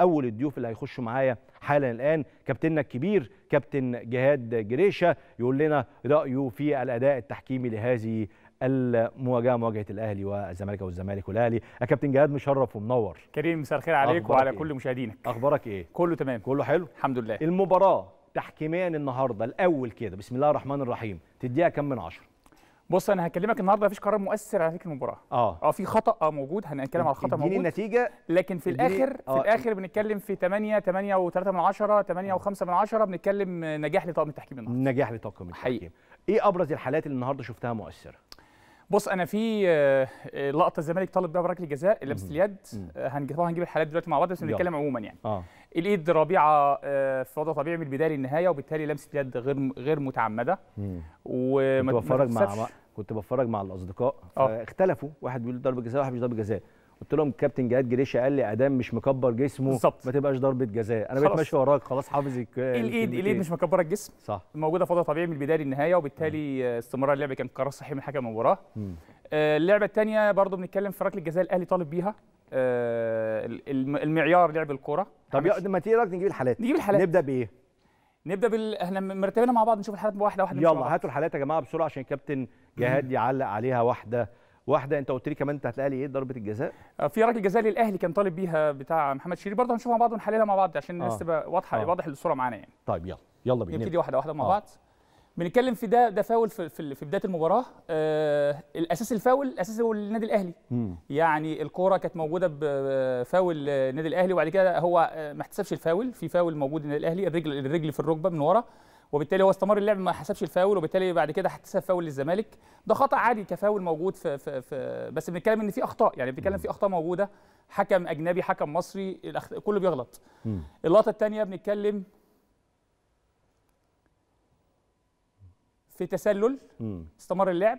أول الضيوف اللي هيخشوا معايا حالا الآن. كابتننا الكبير كابتن جهاد جريشة يقول لنا رأيه في الأداء التحكيمي لهذه المواجهة مواجهة الأهلي والزمالك أو الزمالك والأهلي. يا كابتن جهاد مشرف ومنور. كريم مساء الخير عليك وعلى إيه؟ كل مشاهدينك. أخبارك إيه؟ كله تمام. كله حلو؟ الحمد لله. المباراة تحكيميا النهارده الأول كده بسم الله الرحمن الرحيم تديها كم من عشرة؟ بص أنا هكلمك النهارده مفيش قرار مؤثر على فكرة المباراة. آه. آه في خطأ آه موجود هنتكلم على الخطا موجود. النتيجة. لكن في الآخر في آه. الآخر بنتكلم في 8 8 و3 من 10 8 و5 من 10 بنتكلم نجاح لطاقم التحكيم النهارده. نجاح لطاقم حقيقي. التحكيم إيه أبرز الحالات اللي النهارده شفتها مؤثرة؟ بص أنا في آه، آه، لقطة الزمالك طالب بيها بركله جزاء لمسه اليد. آه، هنجيب هنجيب الحالات دلوقتي مع بعض بس. بنتكلم عموما يعني. آه. الإيد ربيعة آه، في وضع طبيعي من البداية للنهاية وبالتالي لمسة اليد غير غير متعمدة كنت وما ما بتفرج مع كنت بتفرج مع الأصدقاء آه. فاختلفوا واحد بيقول ضربة جزاء واحد مش ضربة جزاء قلت لهم كابتن جهاد جريشة قال لي أدام مش مكبر جسمه بالظبط. ما تبقاش ضربة جزاء أنا بقيت. ماشي وراك خلاص حافظ الإيد. الإيد مش مكبرة الجسم صح موجودة في وضع طبيعي من البداية للنهاية وبالتالي استمرار اللعب كان قرار صحيح من حكم المباراه. آه، اللعبة الثانية برضو بنتكلم في ركلة جزاء الأهلي طالب بيها المعيار لعب الكرة. طب ما تيجي رأيك نجيب الحالات؟ نجيب الحالات. نبدأ بإيه؟ نبدأ بال إحنا مرتبينها مع بعض نشوف الحالات واحدة واحدة يلا. هاتوا الحالات يا جماعة بسرعة عشان الكابتن جهاد يعلق عليها واحدة واحدة. أنت قلت لي كمان أنت هتلاقي لي إيه؟ ضربة الجزاء. آه، في ركله جزاء للأهلي كان طالب بيها بتاع محمد شريف. برضه هنشوفها مع بعض ونحللها مع بعض عشان الناس آه. تبقى واضحه آه. واضح الصورة معانا يعني. طيب يلا. يلا بينا. نبتدي واحدة واحدة مع آه. بعض. بنتكلم في ده ده فاول في في, في بداية المباراة. آه الأساس الفاول الأساس هو النادي الأهلي. مم. يعني الكورة كانت موجودة بفاول النادي الأهلي وبعد كده هو آه، ما احتسبش الفاول. في فاول موجود النادي الأهلي الرجل الرجل في الركبة من ورا. وبالتالي هو استمر اللعب ما حسبش الفاول. وبالتالي بعد كده احتسب فاول للزمالك. ده خطأ عادي كفاول موجود في, في, في بس بنتكلم إن في أخطاء. يعني بنتكلم في أخطاء موجودة. حكم أجنبي حكم مصري كله بيغلط. اللقطة الثانية بنتكلم في تسلل. استمر اللعب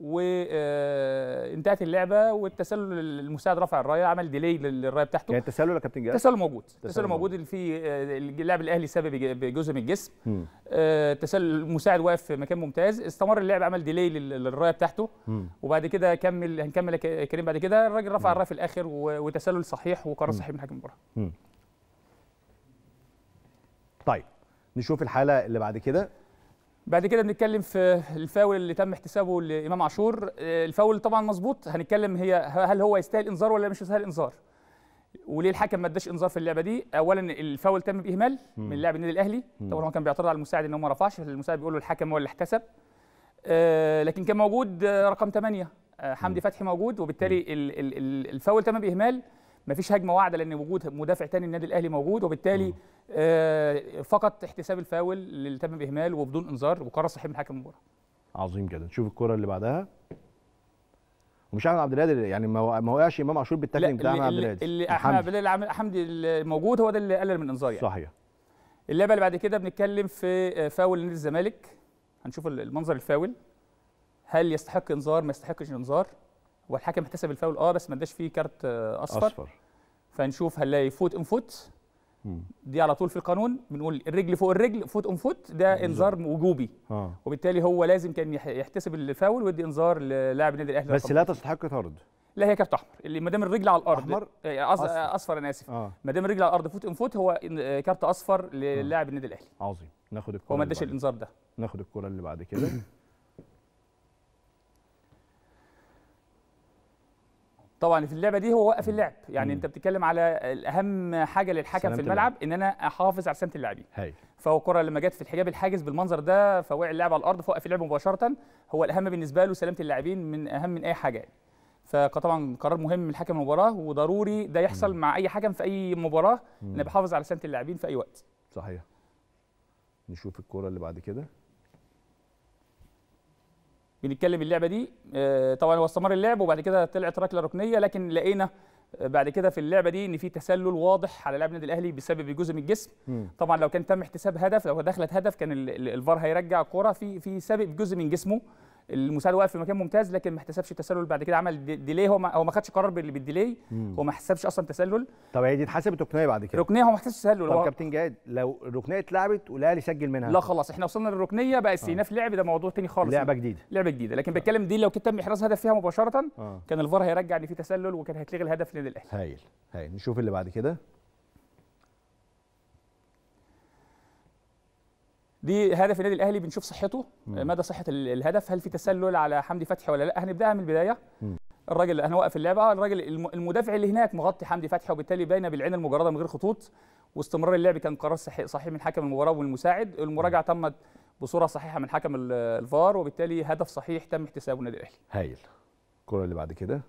وانتهت اللعبة والتسلل المساعد رفع الراية عمل ديلي للراية بتاعته. كان التسلل يا كابتن جهاد تسلل موجود. تسلل تسلل موجود. اللي فيه آه، اللاعب الأهلي سبب بج- بجزء من الجسم. مم. آه، تسلل المساعد واقف في مكان ممتاز. استمر اللعب عمل ديلي لل- للراية بتاعته. مم. وبعد كده كمل هنكمل يا كريم بعد كده. الراجل رفع الراية في الآخر وتسلل صحيح وقرار صحيح من حكم المباراة. طيب نشوف الحالة اللي بعد كده. بعد كده بنتكلم في الفاول اللي تم احتسابه لإمام عاشور. آه، الفاول طبعا مظبوط. هنتكلم هي هل هو يستاهل إنذار ولا مش يستاهل إنذار؟ وليه الحكم ما اداش إنذار في اللعبة دي؟ اولا الفاول تم بإهمال من لاعب النادي الأهلي. طبعا هو كان بيعترض على المساعد إن هو ما رفعش. المساعد بيقول له الحكم هو اللي احتسب. آه، لكن كان موجود آه، رقم 8 حمدي فتحي موجود. وبالتالي ال- ال- ال- الفاول تم بإهمال. ما فيش هجمة واعدة لأن وجود مدافع تاني النادي الأهلي موجود وبالتالي آه، فقط احتساب الفاول اللي تم بإهمال وبدون إنذار وقرار صحيح من حكم المباراة. عظيم جدا. نشوف الكرة اللي بعدها. ومش أحمد عبد القادر يعني ما وقعش إمام عاشور بالتاكلينج بتاع أحمد عبد القادر اللي. أحمد عبد القادر عامل- حمدي الموجود هو ده اللي قلل من إنذار يعني. صحيح. اللعبة اللي بعد كده بنتكلم في آه، فاول نادي الزمالك. هنشوف ال- المنظر الفاول. هل يستحق إنذار؟ ما يستحقش إنذار. والحكم احتسب الفاول آه بس ما اداش فيه كارت آه، أصفر. أصفر. فنشوف هل foot on foot مم. دي على طول في القانون بنقول الرجل فوق الرجل foot on foot ده إنذار وجوبي. آه. وبالتالي هو لازم كان يح- يحتسب الفاول ويدي إنذار للاعب النادي الأهلي بس لا تستحق طرد. لا هي كارت أحمر. اللي ما دام الرجل على الأرض أحمر؟ آه، أصفر. آه، أصفر. أنا آسف. آه. ما دام الرجل على الأرض foot on foot هو آه، كارت أصفر للاعب النادي الأهلي. عظيم. ناخد الكره هو ما اداش الإنذار ده. ناخد الكره اللي بعد كده. طبعا في اللعبة دي هو وقف اللعب. يعني أنت بتتكلم على اهم حاجة للحكم في الملعب إن أنا أحافظ على سلامة اللاعبين فهو الكره لما جت في الحجاب الحاجز بالمنظر ده فوقع اللاعب على الأرض فوقف اللعب مباشرة. هو الأهم بالنسبة له سلامة اللاعبين من أهم من أي حاجة. يعني فطبعا قرار مهم من حكم المباراة وضروري ده يحصل مع أي حكم في أي مباراة. ان بيحافظ على سلامة اللاعبين في أي وقت. صحيح. نشوف الكرة اللي بعد كده. بنتكلم اللعبة دي. آه، طبعا هو استمر اللعب وبعد كده طلعت ركلة ركنية لكن لقينا بعد كده في اللعبة دي إن في تسلل واضح على لاعب النادي الأهلي بسبب جزء من الجسم. مم. طبعا لو كان تم احتساب هدف لو دخلت هدف كان ال- ال- الفار هيرجع الكره في في سابق جزء من جسمه. المساعد واقف في مكان ممتاز لكن ما احتسبش التسلل. بعد كده عمل دي- ديلي هو ما هو ما خدش قرار بال- بالديلي. هو ما حسبش أصلا تسلل. طب هي دي اتحسبت ركنية بعد كده؟ ركنية هو ما حسبش تسلل. طب كابتن جهاد لو الركنيه اتلعبت والأهلي سجل منها؟ لا خلاص إحنا وصلنا للركنية بقى استئناف لعب ده موضوع تاني خالص. لعبة جديدة. لعبة جديدة. لكن بتكلم دي لو كان تم إحراز هدف فيها مباشرة آه. كان الفار هيرجع إن في تسلل وكان هيتلغي الهدف للنادي الاهلي هايل هايل. نشوف اللي بعد كده. دي هدف النادي الأهلي بنشوف صحته مم. مدى صحة ال- الهدف هل في تسلل على حمدي فتحي ولا لأ؟ هنبدأها من البداية. مم. الراجل هنوقف اللعبة الراجل الم- المدافع اللي هناك مغطي حمدي فتحي وبالتالي باينه بالعين المجردة من غير خطوط. واستمرار اللعب كان قرار صحيح من حكم المباراة والمساعد. المراجعة تمت بصورة صحيحة من حكم ال- الفار وبالتالي هدف صحيح تم احتسابه النادي الأهلي. هايل. الكرة اللي بعد كده؟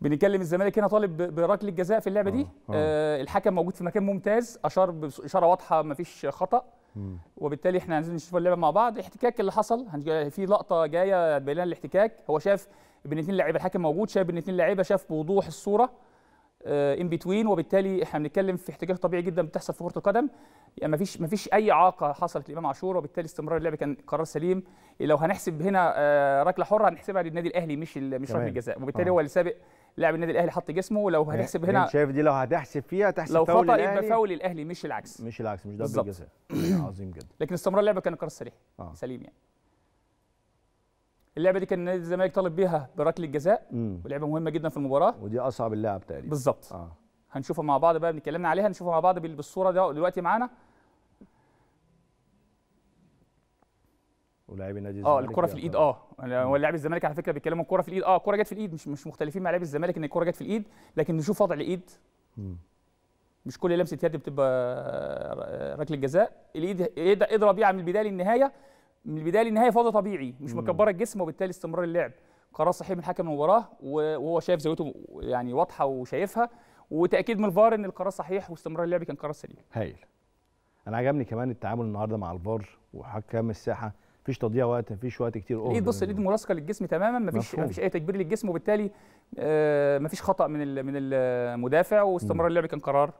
بنتكلم الزمالك هنا طالب بركلة جزاء في اللعبة دي. آه، آه. آه الحكم موجود في مكان ممتاز. أشار بإشارة واضحة ما فيش خطأ. مم. وبالتالي إحنا عايزين نشوف اللعبة مع بعض. الاحتكاك اللي حصل في لقطة جاية تبين لنا الاحتكاك. هو شاف بين اثنين لعيبة الحكم موجود شاف بين اثنين لعيبة شاف بوضوح الصورة ان بتوين وبالتالي إحنا بنتكلم في احتكاك طبيعي جدا بتحصل في كرة القدم. يعني ما فيش ما فيش أي إعاقة حصلت لإمام عاشور. وبالتالي استمرار اللعب كان قرار سليم. لو هنحسب هنا آه، ركلة حرة هنحسبها للنادي الأهلي مش مش. ركله جزاء وبالتالي آه. هو اللي سابق لاعب النادي الاهلي حط جسمه لو هنحسب هنا انت شايف دي لو هتحسب فيها تحسب لو فاول خطأ يبقى فاول الاهلي مش العكس. مش العكس مش ضربة. جزاء. عظيم جدا. لكن استمرار اللعبة كان قرار سليم آه. سليم يعني. اللعبة دي كان نادي الزمالك طالب بيها بركلة جزاء ولعبة مهمة جدا في المباراة. ودي أصعب اللاعب تقريبا. بالظبط. آه. هنشوفها مع بعض بقى بنتكلمنا عليها نشوفها مع بعض بال- بالصورة دلوقتي معانا. ولاعبي نادي آه الزمالك الكرة في الإيد. آه. هو لاعب الزمالك على فكرة بيتكلموا الكره في الإيد. آه الكره جت في الإيد. مش مش مختلفين مع لاعب الزمالك إن الكرة جت في الإيد لكن نشوف وضع الإيد. مم. مش كل لمسة يد بتبقى ركلة جزاء. الإيد يد- اضرب بيها من البداية للنهاية. من البداية للنهاية في وضع طبيعي. مش. مكبرة الجسم وبالتالي استمرار اللعب. قرار صحيح من حكم المباراه وهو شايف زاويته يعني واضحة وشايفها. وتأكيد من الفار إن القرار صحيح واستمرار اللعب كان قرار سليم. هايل. أنا عجبني كمان التعامل النهارده مع الفار وحكام الساحة. مفيش تضييع وقت مفيش وقت كتير الايد بص الايد ملاصقة للجسم تماما؟ مفيش مفهوم. مفيش أي تكبير للجسم وبالتالي آه، مفيش خطأ من من المدافع واستمرار اللعب كان قرار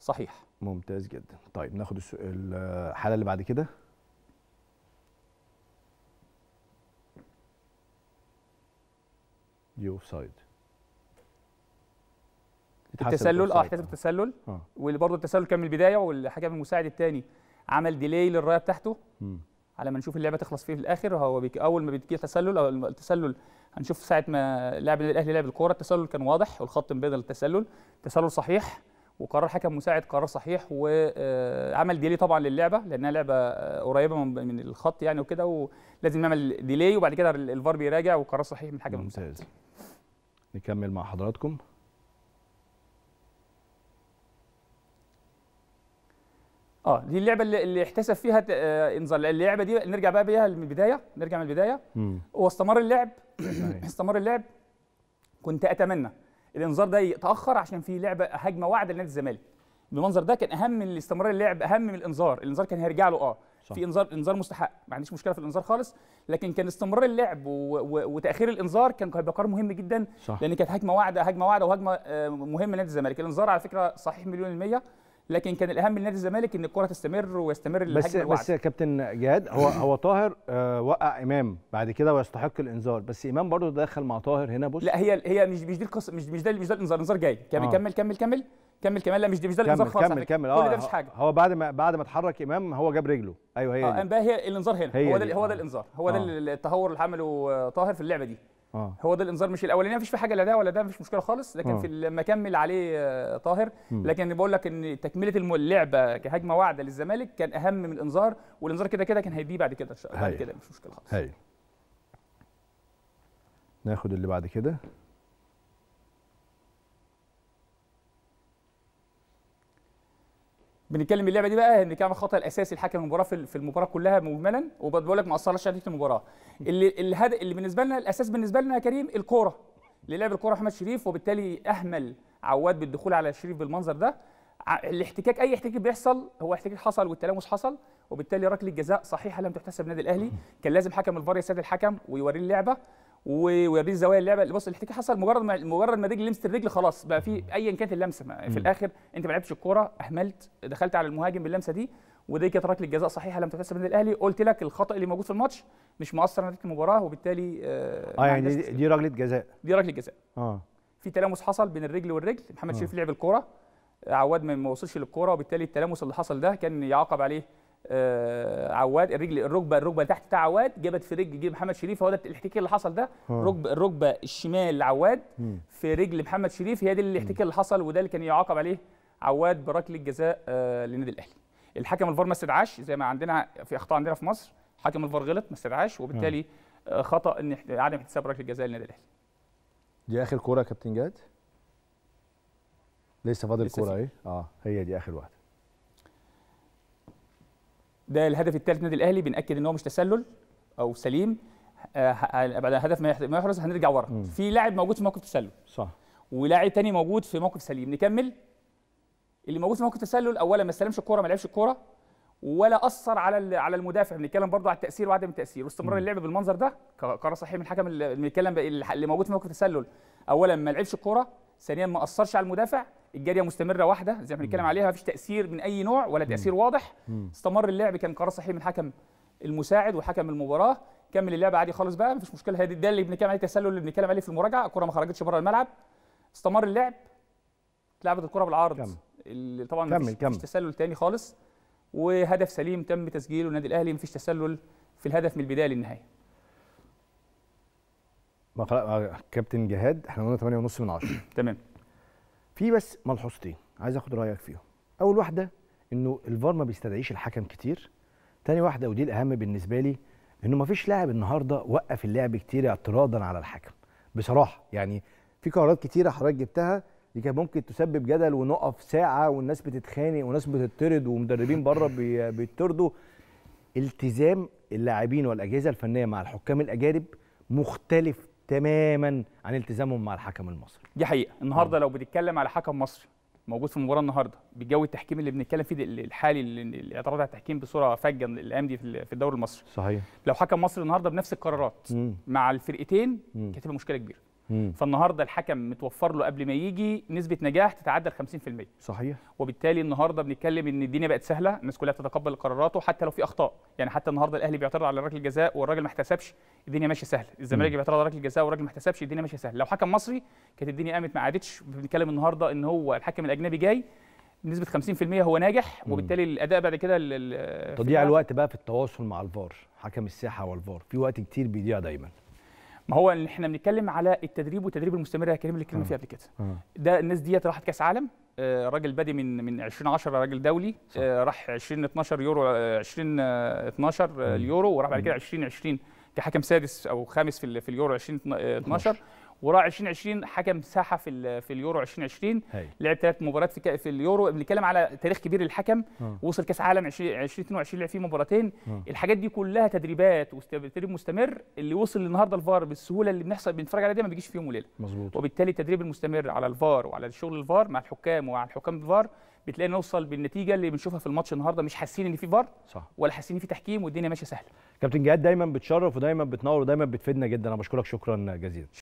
صحيح. ممتاز جدا. طيب ناخد السو- الحالة اللي بعد كده. دي offside التسلل آه احتسب التسلل آه. واللي برضه التسلل كان من البداية والحكم المساعد الثاني عمل delay للراية بتاعته. مم. على ما نشوف اللعبة تخلص فيه في الآخر هو بيك أول ما بتجي تسلل أو التسلل هنشوف ساعة ما لاعب الأهلي لعب الكورة التسلل كان واضح والخط مبين التسلل التسلل صحيح وقرار حكم مساعد قرار صحيح وعمل delay طبعا للعبة لأنها لعبة آه، قريبة من من الخط يعني وكده ولازم نعمل ديلي وبعد كده الفار بيراجع وقرار صحيح من الحكم المساعد. نكمل مع حضراتكم. آه دي اللعبة اللي, اللي احتسب فيها آه، انذار اللعبة دي نرجع بقى بيها من البدايه نرجع من البداية. مم. واستمر اللعب. استمر اللعب. كنت أتمنى الانذار ده يتأخر عشان في لعبة هجمة واعدة لنادي الزمالك. بالمنظر ده كان أهم من استمرار اللعب أهم من الانذار الانذار كان هيرجع له آه. صح. في انذار انذار مستحق. ما عنديش مشكلة في الانذار خالص. لكن كان استمرار اللعب و... و... وتأخير الانذار كان هيبقى قرار مهم جدا. صح. لأن كانت هجمة واعدة هجمة واعدة وهجمة آه، مهمه لنادي الزمالك. الانذار على فكرة صحيح مليون المية. لكن كان الأهم لنادي الزمالك إن الكرة تستمر ويستمر بس الواعده بس يا كابتن جهاد هو هو طاهر آه وقع إمام. بعد كده ويستحق الإنذار. بس إمام برضه دخل مع طاهر هنا بص. لا هي هي مش مش دي القصة مش مش ده مش ده الإنذار. الإنذار جاي. كمل آه. كمل كمل كمل كمل كمان. لا مش دي مش ده الإنذار خالص كمل. كمل كل ده آه مش حاجة. هو بعد ما بعد ما اتحرك إمام هو جاب رجله. أيوه هي آه دي. بقى هي الإنذار هنا. هي هو ده هو ده آه. الإنذار. هو ده آه. التهور اللي عمله آه، طاهر في اللعبة دي. آه هو ده الإنذار مش الأولاني مفيش في حاجة لا ده ولا ده مفيش مشكلة خالص لكن آه. في لما كمل عليه آه، طاهر. لكن بقول لك إن تكملة اللعبة كهجمة واعدة للزمالك كان أهم من الإنذار والإنذار كده كده كان هيديه بعد كده بعد. كده مش مشكلة خالص هايل ناخد اللي بعد كده بنتكلم اللعبة دي بقى إن كان الخطأ الأساسي لحكم المباراة في في المباراة كلها مجملا وبقول لك ما أثرش على نتيجه المباراة. اللي الهدف اللي بالنسبة لنا الأساس بالنسبة لنا يا كريم الكورة اللي لعب الكورة محمد شريف وبالتالي أهمل عواد بالدخول على شريف بالمنظر ده. الاحتكاك أي احتكاك بيحصل هو احتكاك حصل والتلامس حصل وبالتالي ركلة جزاء صحيحة لم تحتسب النادي الأهلي. كان لازم حكم الفار يساعد الحكم ويوريه اللعبة. ويوريه زوايا اللعبة. بص الاحتكاك حصل مجرد ما مجرد ما رجل لمست الرجل خلاص بقى في ايا كانت اللمسة. ما- في الآخر أنت ما لعبتش الكورة أهملت دخلت على المهاجم باللمسة دي ودي كانت ركله جزاء صحيحة لم النادي الأهلي. قلت لك الخطأ اللي موجود في الماتش مش مؤثر على نتيجة المباراة وبالتالي آه آه ما يعني دي. دي ركله جزاء. دي ركله جزاء. آه. في تلامس حصل بين الرجل والرجل. محمد آه. شريف لعب الكورة. عواد ما وصلش للكورة وبالتالي التلامس اللي حصل ده كان يعاقب عليه آه عواد الرجل الركبه الركبة اللي تحت بتاع عواد جابت في رجل جيب محمد شريف هو ده الاحتكاك اللي حصل ده آه. ركبه الركبة الشمال لعواد. في رجل محمد شريف هي دي الاحتكاك اللي حصل وده اللي كان يعاقب عليه عواد بركلة جزاء آه للنادي الأهلي الحكم الفار ما استدعاش زي ما عندنا في أخطاء عندنا في مصر حكم الفار غلط ما استدعاش وبالتالي آه، خطأ إن عدم احتساب ركله جزاء للنادي الأهلي دي آخر كورة يا كابتن جهاد لسه فاضل كورة. أهي آه هي دي آخر واحدة ده الهدف الثالث للنادي الأهلي بنأكد إن هو مش تسلل أو سليم. آه، ه- بعد الهدف ما يح- ما يحرز هنرجع ورا. في لاعب موجود في موقف تسلل. صح. ولاعب تاني موجود في موقف سليم. نكمل. اللي موجود في موقف تسلل اولا ما استلمش الكورة ما لعبش الكورة ولا أثر على على المدافع. بنتكلم برضو على التأثير وعدم التأثير. واستمرار اللعب بالمنظر ده قرار صحيح من الحكم اللي بنتكلم اللي موجود في موقف التسلل اولا ما لعبش الكورة ثانيا ما أثرش على المدافع. الجارية مستمرة واحدة زي ما بنتكلم عليها ما فيش تأثير من أي نوع ولا تأثير واضح. مم. استمر اللعب كان قرار صحيح من الحكم المساعد وحكم المباراة. كمل اللعب عادي خالص بقى مفيش مشكلة. هذه ده اللي بنتكلم عليه التسلل اللي بنتكلم عليه في المراجعة. الكرة ما خرجتش بره الملعب. استمر اللعب. اتلعبت الكرة بالعرض. اللي طبعا كمل، مفيش, كمل. مفيش تسلل تاني خالص. وهدف سليم تم تسجيله النادي الأهلي. مفيش تسلل في الهدف من البداية للنهاية. ما خلاص كابتن جهاد إحنا قلنا 8 ونص من 10 تمام. في بس ملحوظتين عايز اخد رأيك فيهم. أول واحدة إنه الفار ما بيستدعيش الحكم كتير. تاني واحدة ودي الأهم بالنسبة لي إنه ما فيش لاعب النهارده وقف اللعب كتير اعتراضا على الحكم. بصراحة يعني في قرارات كتيرة حضرتك جبتها دي كانت ممكن تسبب جدل ونقف ساعة والناس بتتخانق وناس بتطرد ومدربين بره بي- بيطردوا. التزام اللاعبين والأجهزة الفنية مع الحكام الأجانب مختلف تماما عن التزامهم مع الحكم المصري. دي حقيقة. النهارده لو بنتكلم على حكم مصري موجود في المباراة النهارده بالجو التحكيم اللي بنتكلم فيه الحالي اللي- الاعتراض على التحكيم بصورة فجة الأيام دي في ال- في الدوري المصري. صحيح. لو حكم مصري النهارده بنفس القرارات مم. مع الفرقتين. كانت مشكلة كبيرة. مم. فالنهارده الحكم متوفر له قبل ما يجي نسبة نجاح تتعدى ال 50% صحيح. وبالتالي النهارده بنتكلم إن الدنيا بقت سهلة الناس كلها بتتقبل قراراته حتى لو في أخطاء. يعني حتى النهارده الأهلي بيعترض على ركلة الجزاء والراجل ما احتسبش الدنيا ماشية سهله الزمالك بيعترض على ركلة الجزاء والراجل ما احتسبش الدنيا ماشية سهله لو حكم مصري كانت الدنيا قامت ما عادتش. بنتكلم النهارده إن هو الحكم الأجنبي جاي بنسبه 50% هو ناجح. وبالتالي الأداء بعد كده تضييع الوقت بقى في التواصل مع الفار حكم الساحة والفار. في وقت كتير بيضيع دايما. ما هو إحنا بنتكلم على التدريب والتدريب المستمر يا كريم اللي اتكلمنا آه. فيه قبل كده ده الناس ديت راحت كاس عالم آه، راجل بادي من من 2010 راجل دولي صح. آه، راح 2012 يورو آه، 2012 آه، مم. اليورو وراح بعد. كده 2020 كحكم سادس أو خامس في في اليورو 2012 وراح 2020 حكم ساحة في في اليورو 2020 هاي. لعب ثلاث مباريات في في اليورو. بنتكلم على تاريخ كبير للحكم آه. وصل كأس عالم 20 2022 لعب فيه مباراتين. آه. الحاجات دي كلها تدريبات وتدريب مستمر. اللي وصل النهارده الفار بالسهولة اللي بنحصل بنتفرج عليها دي ما بيجيش في يوم وليلة. مظبوط. وبالتالي التدريب المستمر على الفار وعلى شغل الفار مع الحكام ومع الحكام الفار. بتلاقي نوصل بالنتيجة اللي بنشوفها في الماتش النهارده. مش حاسين إن في فار صح. ولا حاسين إن في تحكيم والدنيا ماشية سهلة. كابتن جهاد دايما بتشرف ودايما بتنور ودايما بتفيدنا جدا. أنا بشكرك. شكرا جزيلا.